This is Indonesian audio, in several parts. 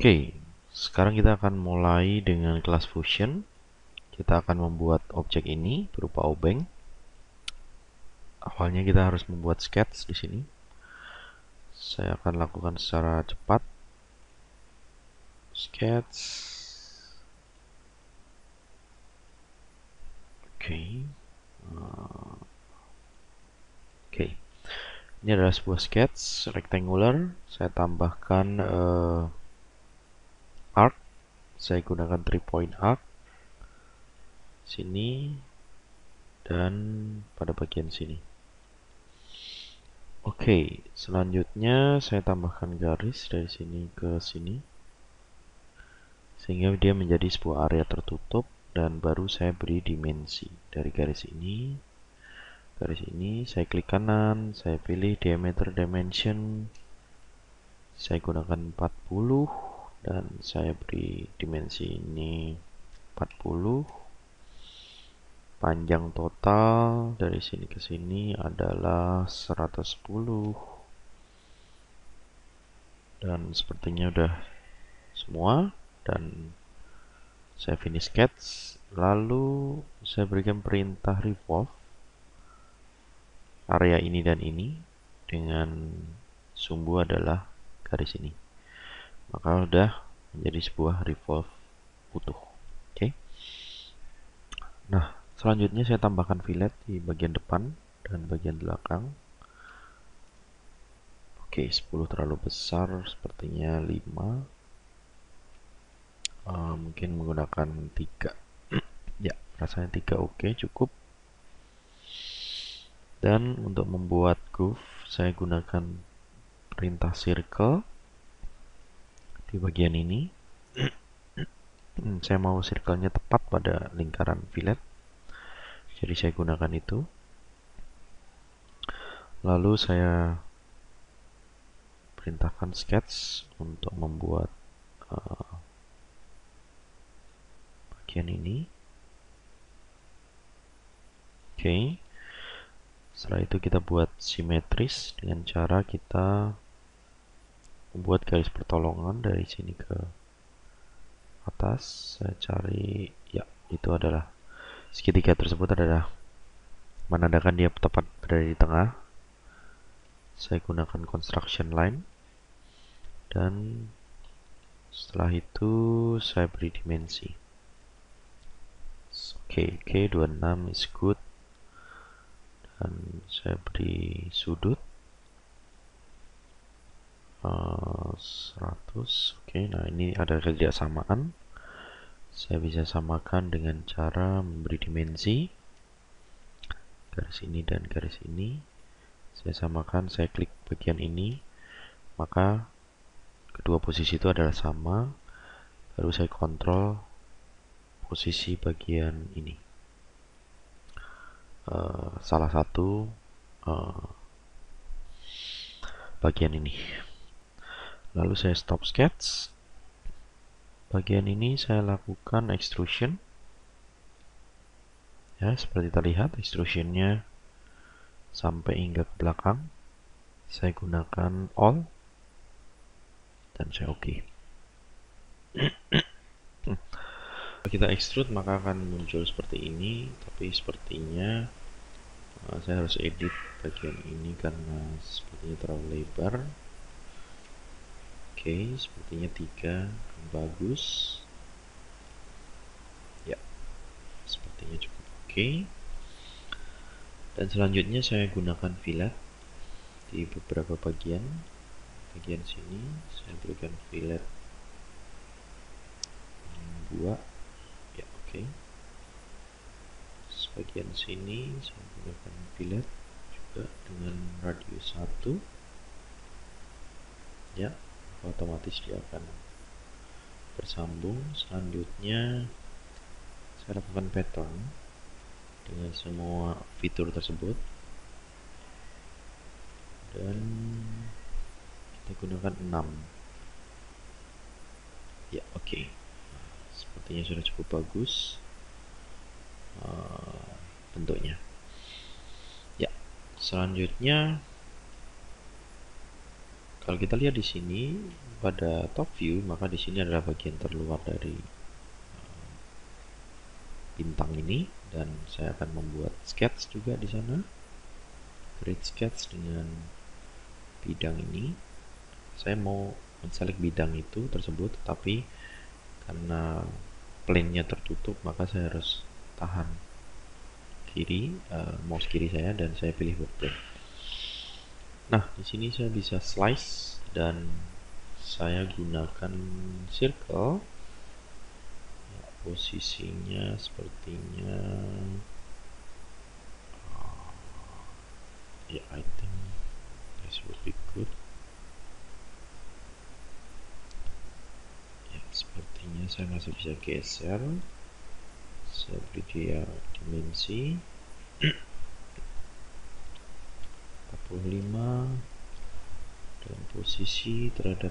Oke, sekarang kita akan mulai dengan kelas Fusion. Kita akan membuat objek ini berupa obeng. Awalnya kita harus membuat sketch di sini. Saya akan lakukan secara cepat. Sketch. Oke. Oke. Ini adalah sebuah sketch rectangular. Saya tambahkan uh. Saya gunakan three point arc. Sini dan pada bagian sini. Oke, selanjutnya saya tambahkan garis dari sini ke sini. Sehingga dia menjadi sebuah area tertutup dan baru saya beri dimensi dari garis ini garis ini saya klik kanan saya pilih diameter dimension saya gunakan 40 dan saya beri dimensi ini 40 panjang total dari sini ke sini adalah 110 dan sepertinya udah semua. Dan saya finish sketch. Lalu saya berikan perintah revolve area ini dan ini dengan sumbu adalah garis ini maka sudah menjadi sebuah revolve utuh. Oke. Okay. nah selanjutnya saya tambahkan fillet di bagian depan dan bagian belakang. Oke okay, 10 terlalu besar sepertinya 5 uh, eh, mungkin menggunakan 3 ya rasanya 3 oke okay, cukup. Dan untuk membuat groove saya gunakan perintah circle di bagian ini. Saya mau circle-nya tepat pada lingkaran fillet jadi saya gunakan itu. Lalu saya perintahkan sketch untuk membuat uh, bagian ini. Oke. Okay. Setelah itu kita buat simetris dengan cara kita membuat garis pertolongan dari sini ke atas. Saya cari, ya itu adalah segitiga tersebut adalah menandakan dia tepat berada di tengah. Saya gunakan construction line dan setelah itu saya beri dimensi. Oke, okay, okay, 26 is good dan saya beri sudut uh, 100 oke okay, nah ini ada kerjasamaan. Saya bisa samakan dengan cara memberi dimensi. Garis ini dan garis ini. Saya samakan saya klik bagian ini. Maka kedua posisi itu adalah sama. Baru saya kontrol posisi bagian ini. Uh, salah satu uh, bagian ini lalu saya stop sketch. Bagian ini saya lakukan extrusion. Ya seperti terlihat extrusionnya sampai hingga ke belakang. Saya gunakan all dan saya oke okay. kita extrude maka akan muncul seperti ini tapi sepertinya uh, saya harus edit bagian ini karena sepertinya terlalu lebar oke okay, sepertinya tiga bagus ya sepertinya cukup oke okay. dan selanjutnya saya gunakan fillet di beberapa bagian bagian sini saya berikan fillet dua Oke. Sebagian sini saya gunakan fillet juga dengan radius 1. Ya, otomatis dia akan bersambung. Selanjutnya saya lakukan pattern dengan semua fitur tersebut. Dan kita gunakan 6 ya oke. Okay sepertinya sudah cukup bagus uh, bentuknya. Ya selanjutnya kalau kita lihat di sini pada top view maka di sini adalah bagian terluar dari uh, bintang ini. Dan saya akan membuat sketch juga di sana. Create sketch dengan bidang ini. Saya mau menselect bidang itu tersebut tetapi karena plane-nya tertutup maka saya harus tahan kiri uh, mouse kiri saya dan saya pilih work plane nah di sini saya bisa slice dan saya gunakan circle. Ya, posisinya sepertinya uh, ya I think this would be good sepertinya saya masih bisa geser. Saya beri dia dimensi 45 dan posisi terhadap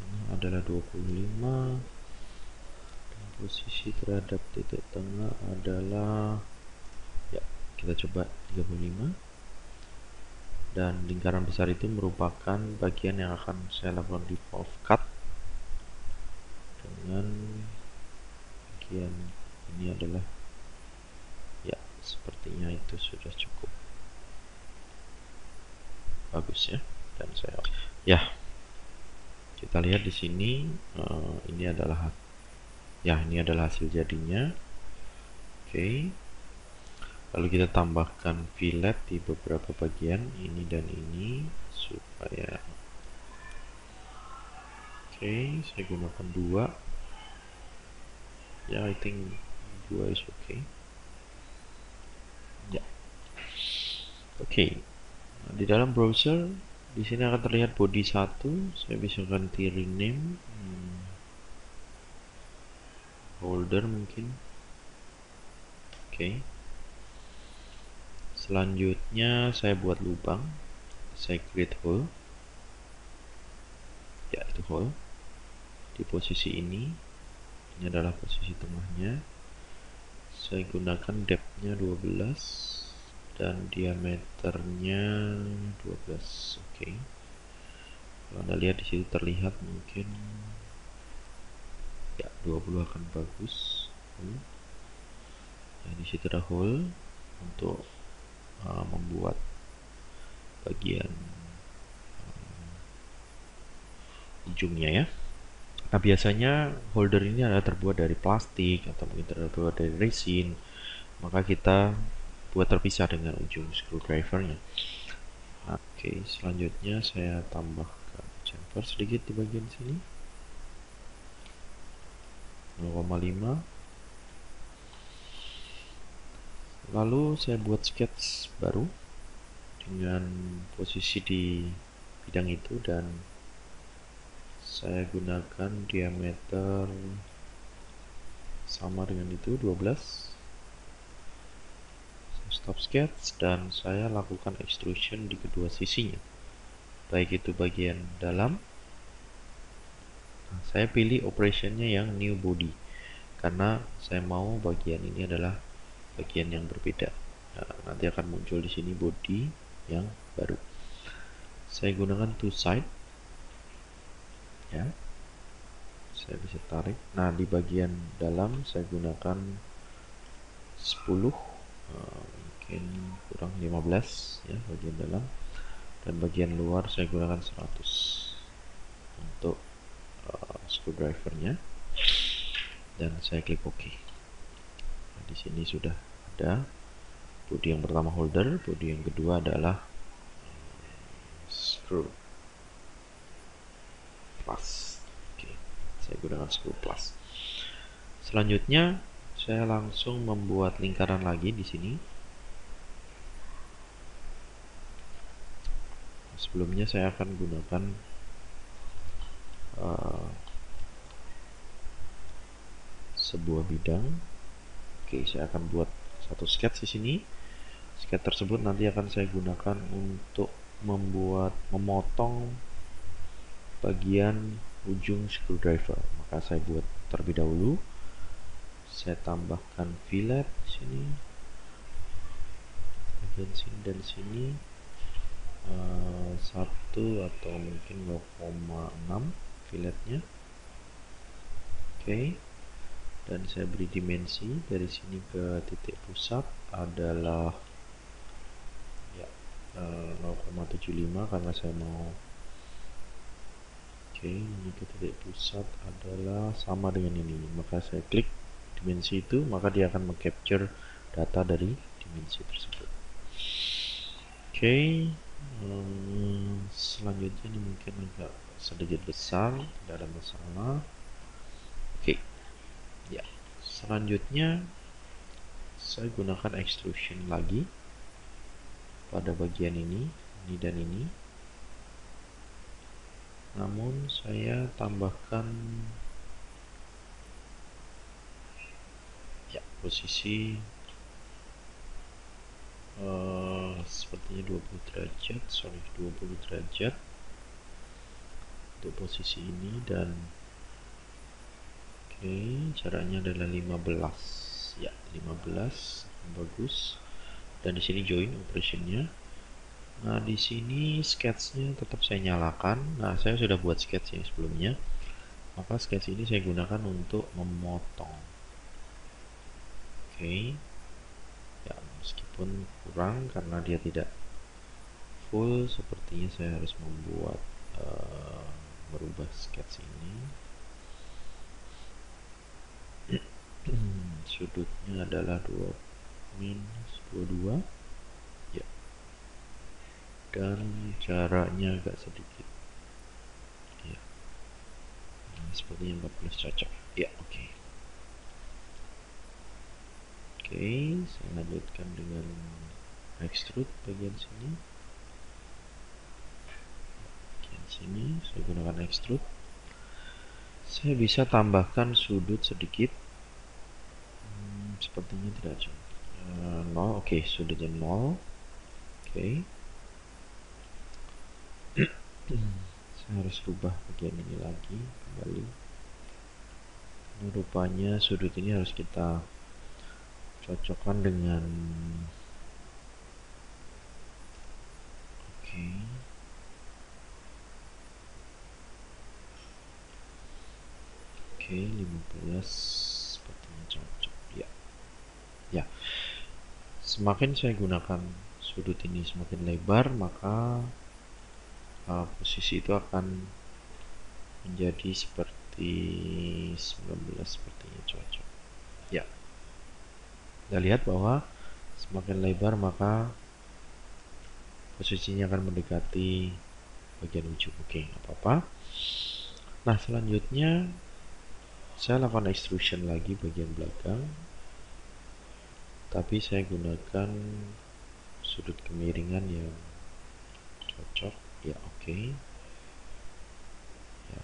tengah adalah 25 dan posisi terhadap titik tengah adalah ya kita coba 35 dan lingkaran besar itu merupakan bagian yang akan saya lakukan revolve cut. Dengan bagian ini adalah ya sepertinya itu sudah cukup bagus ya dan saya ya kita lihat di sini uh, ini adalah ya ini adalah hasil jadinya oke okay. lalu kita tambahkan fillet di beberapa bagian ini dan ini supaya oke okay, saya gunakan dua ya yeah, I think dua is okay ya yeah. oke okay. Di dalam browser di sini akan terlihat body satu. Saya bisa ganti rename. Hmm. holder mungkin. Oke. Okay. selanjutnya saya buat lubang. Saya create hole. Ya itu hole. Di posisi ini. Ini adalah posisi tengahnya. Saya gunakan depthnya 12 dan diameternya 12 oke okay. kalau anda lihat di situ terlihat mungkin ya 20 akan bagus hmm. nah, di situ ada hole untuk uh, membuat bagian ujungnya ya nah biasanya holder ini adalah terbuat dari plastik atau mungkin terbuat dari resin maka kita buat terpisah dengan ujung screwdrivernya. Oke selanjutnya saya tambahkan chamfer sedikit di bagian sini. 0,5 lalu saya buat sketch baru dengan posisi di bidang itu dan saya gunakan diameter sama dengan itu 12 stop sketch dan saya lakukan extrusion di kedua sisinya. Baik itu bagian dalam nah, saya pilih operationnya yang new body karena saya mau bagian ini adalah bagian yang berbeda. Nah, nanti akan muncul di sini body yang baru. Saya gunakan two side ya. Saya bisa tarik. Nah di bagian dalam saya gunakan 10 uh, eh, mungkin kurang 15 ya bagian dalam. Dan bagian luar saya gunakan 100 untuk uh, screwdrivernya. Dan saya klik OK. Nah, di sini sudah ada bodi yang pertama holder bodi yang kedua adalah screw plus. Oke saya gunakan screw plus. Selanjutnya saya langsung membuat lingkaran lagi di sini sebelumnya saya akan gunakan uh, sebuah bidang. Oke saya akan buat satu sketch di sini. Sketch tersebut nanti akan saya gunakan untuk membuat memotong bagian ujung screwdriver. Maka saya buat terlebih dahulu. Saya tambahkan fillet sini. Bagian sini dan sini uh, 1 atau mungkin 0,6 filletnya oke. Okay. dan saya beri dimensi. Dari sini ke titik pusat adalah ya uh, 0,75 karena saya mau. Oke okay, ini ke titik pusat adalah sama dengan ini. Maka saya klik dimensi itu maka dia akan mengcapture data dari dimensi tersebut. Oke. okay. Selanjutnya ini mungkin agak sedikit besar tidak ada masalah. Oke ya. Selanjutnya saya gunakan extrusion lagi pada bagian ini ini dan ini. Namun saya tambahkan ya posisi uh, sepertinya 20 derajat sorry 20 derajat. Untuk posisi ini dan oke okay, jaraknya adalah 15 ya 15 bagus. Dan di sini join operationnya. Nah di sini sketchnya tetap saya nyalakan. Nah saya sudah buat sketch yang sebelumnya. Maka sketch ini saya gunakan untuk memotong. Oke. okay. Meskipun kurang karena dia tidak full sepertinya saya harus membuat uh, merubah sketch ini. Sudutnya adalah 2 minus 22 ya. Dan jaraknya agak sedikit. Ya. Ini sepertinya 14 cocok. Ya oke. okay. Oke okay, saya lanjutkan dengan extrude bagian sini. Sini saya gunakan extrude saya bisa tambahkan sudut sedikit. Hmm, sepertinya tidak cukup. Uh, 0 oke okay, sudutnya 0 oke. Okay. saya harus rubah bagian ini lagi kembali. Ini rupanya sudut ini harus kita cocokkan dengan oke okay. Oke, 15 sepertinya cocok. Ya. Ya. Semakin saya gunakan sudut ini semakin lebar, maka uh, posisi itu akan menjadi seperti 19 sepertinya cocok. Kita lihat bahwa semakin lebar maka posisinya akan mendekati bagian ujung. Oke, apa-apa. Nah, selanjutnya saya lakukan extrusion lagi bagian belakang tapi saya gunakan sudut kemiringan yang cocok ya oke okay. ya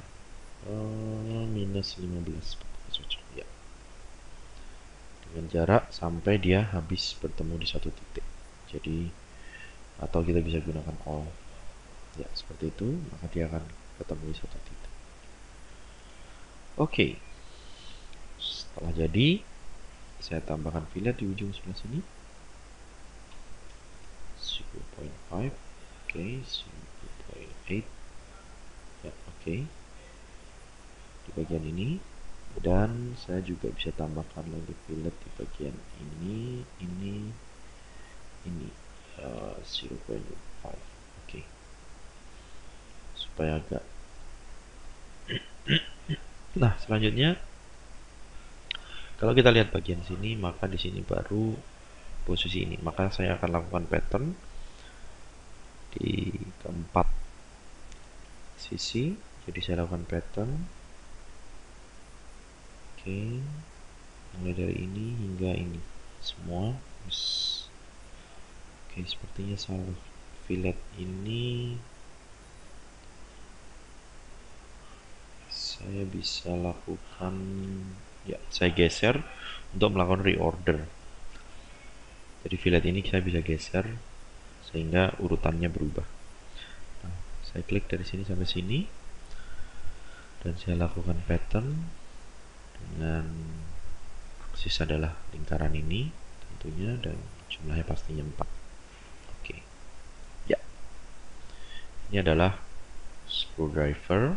uh, minus 15 cocok ya dengan jarak sampai dia habis bertemu di satu titik. Jadi atau kita bisa gunakan all ya seperti itu maka dia akan ketemu di satu titik. Oke. Okay setelah jadi saya tambahkan fillet di ujung sebelah sini. 0.5 oke okay, 0.8 ya oke. Okay. di bagian ini dan saya juga bisa tambahkan lagi fillet di bagian ini ini ini uh, 0.5 oke okay. supaya agak nah selanjutnya kalau kita lihat bagian sini, maka di sini baru posisi ini. Maka saya akan lakukan pattern di keempat sisi. Jadi saya lakukan pattern. Oke. Mulai dari ini hingga ini. Semua. Oke, sepertinya salah fillet ini saya bisa lakukan ya saya geser untuk melakukan reorder. Jadi fillet ini saya bisa geser sehingga urutannya berubah. Nah, saya klik dari sini sampai sini. Dan saya lakukan pattern dengan aksis adalah lingkaran ini tentunya dan jumlahnya pastinya 4 oke. Ya. Ini adalah screwdriver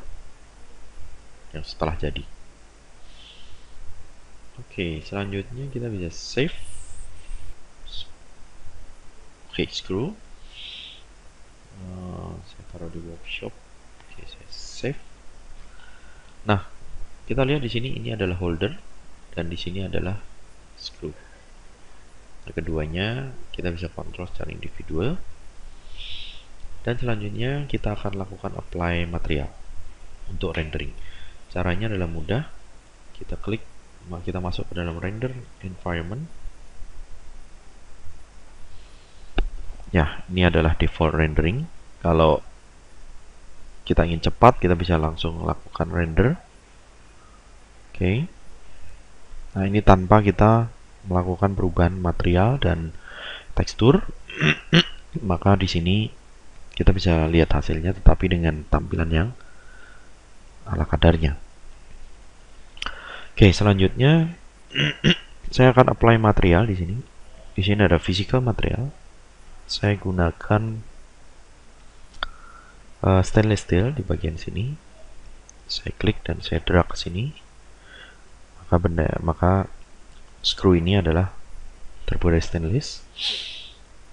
yang setelah jadi. Oke selanjutnya kita bisa save oke screw. Uh, saya taruh di workshop. Oke saya save. Nah kita lihat di sini ini adalah holder dan di sini adalah screw. Keduanya kita bisa kontrol secara individual. Dan selanjutnya kita akan lakukan apply material untuk rendering. Caranya adalah mudah. Kita klik kita masuk ke dalam render environment. Ya ini adalah default rendering. Kalau kita ingin cepat kita bisa langsung lakukan render okay. nah ini tanpa kita melakukan perubahan material dan tekstur, maka di sini kita bisa lihat hasilnya tetapi dengan tampilan yang ala kadarnya. Oke, selanjutnya saya akan apply material di sini. Di sini ada physical material. Saya gunakan uh, stainless steel di bagian sini. Saya klik dan saya drag ke sini. Maka benda? Maka screw ini adalah terbuat dari stainless.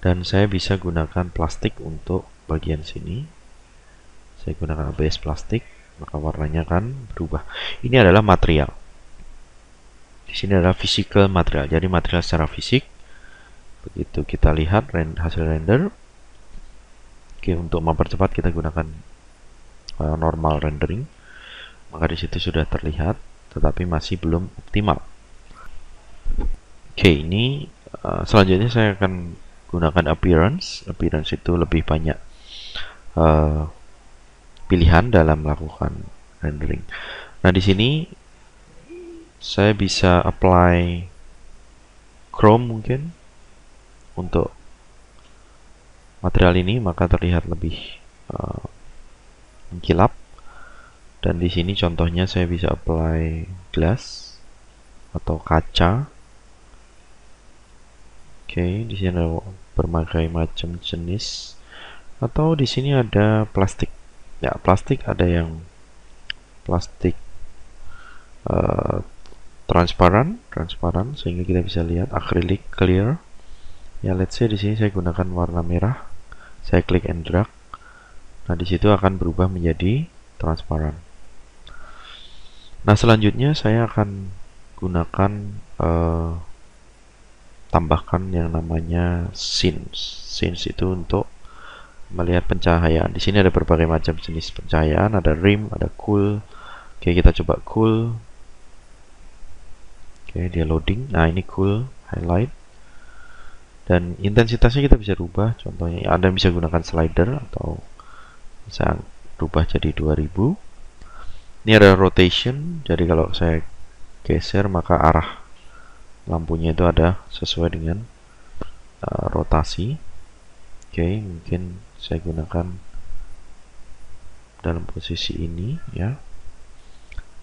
Dan saya bisa gunakan plastik untuk bagian sini. Saya gunakan ABS plastik maka warnanya akan berubah. Ini adalah material. Di sini adalah physical material. Jadi material secara fisik. Begitu kita lihat hasil render. Oke untuk mempercepat kita gunakan uh, normal rendering. Maka di situ sudah terlihat tetapi masih belum optimal Oke, ini uh, selanjutnya saya akan gunakan appearance. Appearance itu lebih banyak uh, pilihan dalam melakukan rendering. Nah, di sini saya bisa apply chrome mungkin untuk material ini maka terlihat lebih uh, mengkilap dan di sini contohnya saya bisa apply glass atau kaca Oke, di sini ada berbagai macam jenis. Atau di sini ada plastik. Ya, plastik ada yang plastik uh, transparan, transparan sehingga kita bisa lihat akrilik clear. Ya, let's say di sini saya gunakan warna merah. Saya klik and drag. Nah, di situ akan berubah menjadi transparan. Nah, selanjutnya saya akan gunakan uh, tambahkan yang namanya scenes. Scenes itu untuk melihat pencahayaan. Di sini ada berbagai macam jenis pencahayaan, ada rim, ada cool. Oke, kita coba cool. Oke, dia loading. Nah, ini cool, highlight. Dan intensitasnya kita bisa rubah. Contohnya, Anda bisa gunakan slider atau bisa rubah jadi 2000. Ini ada rotation, jadi kalau saya geser maka arah lampunya itu ada sesuai dengan uh, rotasi. Oke okay, mungkin saya gunakan dalam posisi ini ya.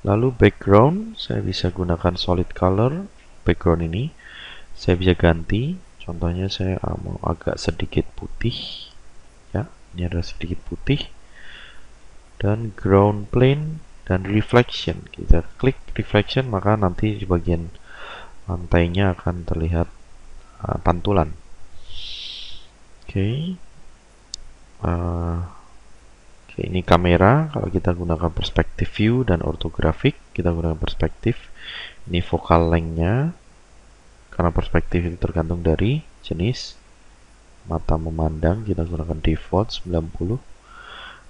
Lalu background saya bisa gunakan solid color background ini. Saya bisa ganti contohnya saya uh, mau agak sedikit putih ya. Ini ada sedikit putih. Dan ground plane dan reflection. Kita klik reflection maka nanti di bagian lantainya akan terlihat uh, pantulan. Oke. Okay. uh, ini kamera. Kalau kita gunakan perspektif view dan ortografik kita gunakan perspektif. Ini focal lengthnya. Karena perspektif itu tergantung dari jenis. Mata memandang kita gunakan default 90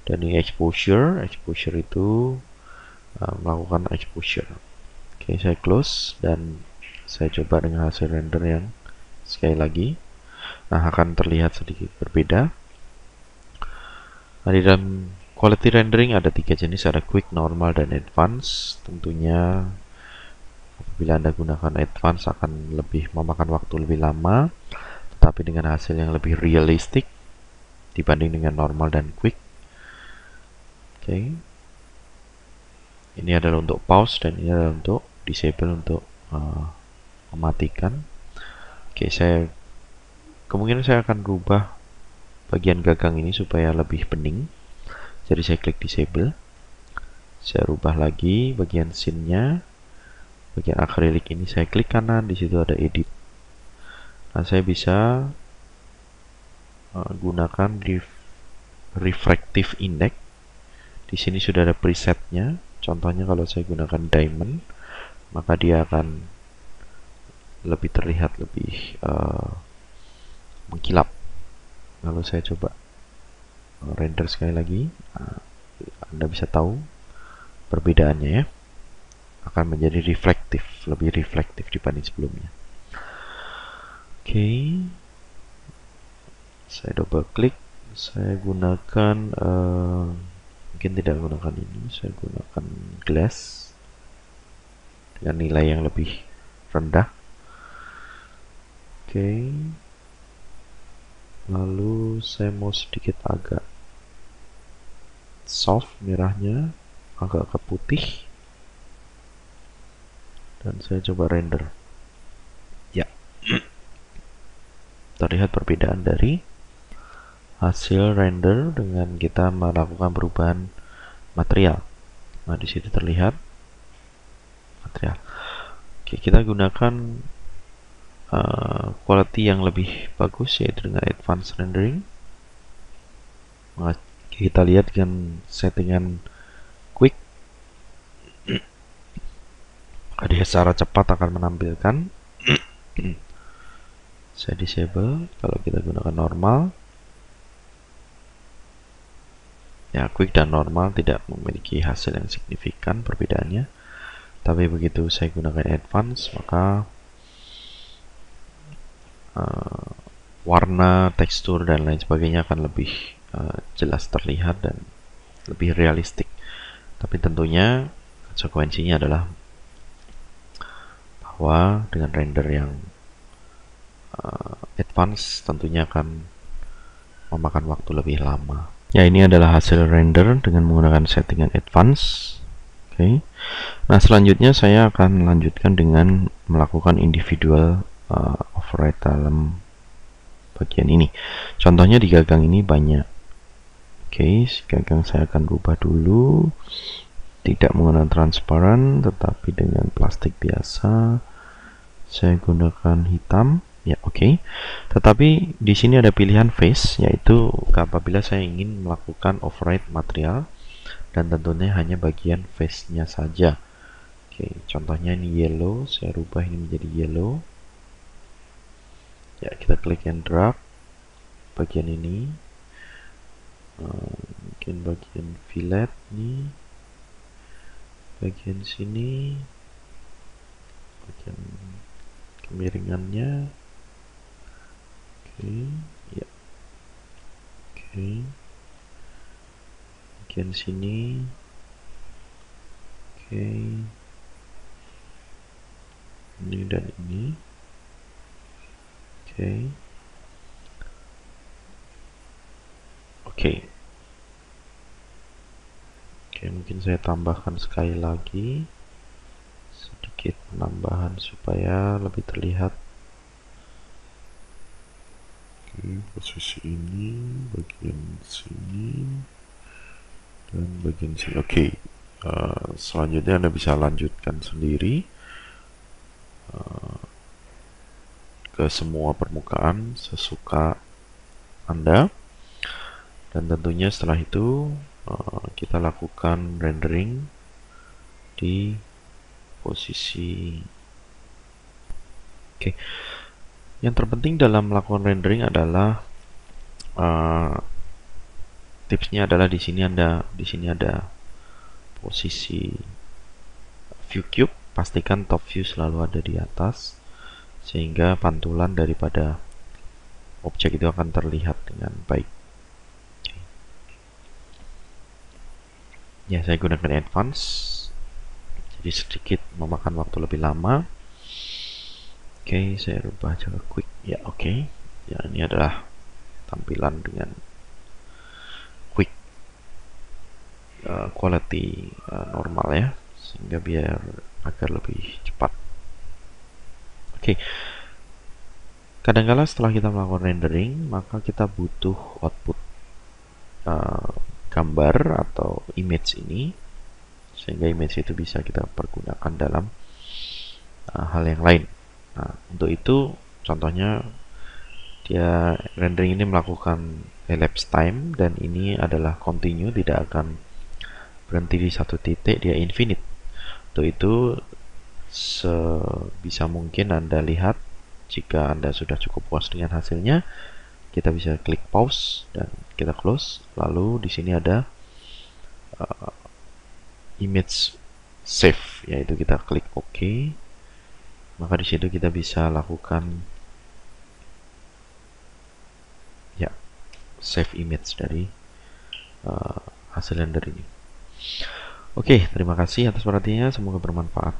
dan ini exposure. Exposure itu uh, melakukan exposure. Oke okay, saya close dan saya coba dengan hasil render yang sekali lagi. Nah akan terlihat sedikit berbeda. Nah di dalam quality rendering ada tiga jenis. Ada quick, normal, dan advance. Tentunya apabila anda gunakan advance akan lebih memakan waktu lebih lama tetapi dengan hasil yang lebih realistik dibanding dengan normal dan quick. Oke. okay. Ini adalah untuk pause dan ini adalah untuk disable untuk uh, mematikan. Oke saya kemungkinan saya akan rubah bagian gagang ini supaya lebih bening. Jadi saya klik disable. Saya rubah lagi bagian scene-nya. Bagian akrilik ini saya klik kanan di situ ada edit. Nah saya bisa uh, gunakan ref refractive index. Di sini sudah ada presetnya contohnya kalau saya gunakan diamond maka dia akan lebih terlihat lebih uh, mengkilap. Lalu saya coba render sekali lagi. Nah, Anda bisa tahu perbedaannya ya. Akan menjadi reflektif lebih reflektif dibanding sebelumnya. Oke. Okay. saya double klik. Saya gunakan uh, mungkin tidak gunakan ini saya gunakan glass dengan nilai yang lebih rendah. Oke. Okay. lalu saya mau sedikit agak soft merahnya agak ke putih. Dan saya coba render. Ya. Terlihat perbedaan dari hasil render dengan kita melakukan perubahan material. Nah di situ terlihat material. Oke kita gunakan uh, quality yang lebih bagus yaitu dengan advanced rendering. Kita lihat dengan settingan quick. Dia secara cepat akan menampilkan. Saya disable. Kalau kita gunakan normal ya quick dan normal tidak memiliki hasil yang signifikan perbedaannya tapi begitu saya gunakan advance maka uh, warna tekstur dan lain sebagainya akan lebih Eh, jelas terlihat dan lebih realistik. Tapi tentunya konsekuensinya adalah bahwa dengan render yang uh, advance tentunya akan memakan waktu lebih lama. Ya ini adalah hasil render dengan menggunakan settingan advance. Oke. Okay. Nah selanjutnya saya akan melanjutkan dengan melakukan individual uh, override dalam bagian ini. Contohnya di gagang ini banyak Oke, gagang saya akan rubah dulu. Tidak menggunakan transparan, tetapi dengan plastik biasa. Saya gunakan hitam. Ya, oke. Okay. Tetapi di sini ada pilihan face, yaitu apabila saya ingin melakukan override material dan tentunya hanya bagian face-nya saja. Oke, okay, contohnya ini yellow, saya rubah ini menjadi yellow. Ya, kita klik and drag bagian ini uh, mungkin bagian fillet nih bagian sini bagian kemiringannya okay. ya oke okay. bagian sini oke okay. ini dan ini oke okay. Oke. Oke, mungkin saya tambahkan sekali lagi sedikit penambahan supaya lebih terlihat. Oke, posisi ini, bagian sini, dan bagian sini. Oke, uh, selanjutnya Anda bisa lanjutkan sendiri uh, ke semua permukaan sesuka Anda dan tentunya setelah itu uh, kita lakukan rendering di posisi oke okay. Yang terpenting dalam melakukan rendering adalah uh, tipsnya adalah di sini ada di sini ada posisi view cube. Pastikan top view selalu ada di atas sehingga pantulan daripada objek itu akan terlihat dengan baik. Ya saya gunakan advance. Jadi sedikit memakan waktu lebih lama okay, saya rubah cara quick ya oke okay. ya ini adalah tampilan dengan quick uh, quality uh, normal ya sehingga biar agar lebih cepat oke okay. kadangkala setelah kita melakukan rendering maka kita butuh output uh, gambar atau image ini sehingga image itu bisa kita pergunakan dalam uh, hal yang lain. Nah, untuk itu contohnya dia rendering ini melakukan elapsed time dan ini adalah continue tidak akan berhenti di satu titik dia infinite. Untuk itu sebisa mungkin Anda lihat jika Anda sudah cukup puas dengan hasilnya kita bisa klik pause dan kita close. Lalu di sini ada uh, image save yaitu kita klik OK maka di situ kita bisa lakukan ya save image dari uh, hasil render ini. Oke terima kasih atas perhatiannya. Semoga bermanfaat